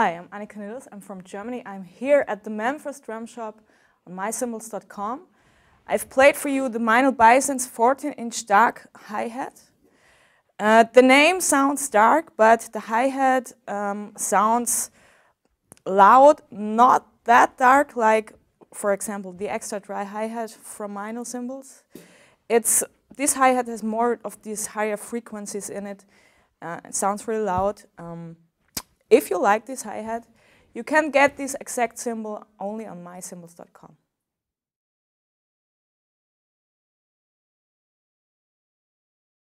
Hi, I'm Anika Nilles. I'm from Germany. I'm here at the Memphis Drum Shop on mycymbals.com. I've played for you the Meinl Byzance 14-inch dark hi-hat. Uh, the name sounds dark, but the hi-hat um, sounds loud, not that dark like, for example, the extra dry hi-hat from Meinl cymbals. It's, this hi-hat has more of these higher frequencies in it. Uh, it sounds really loud. Um, if you like this hi-hat, you can get this exact cymbal only on mycymbals.com.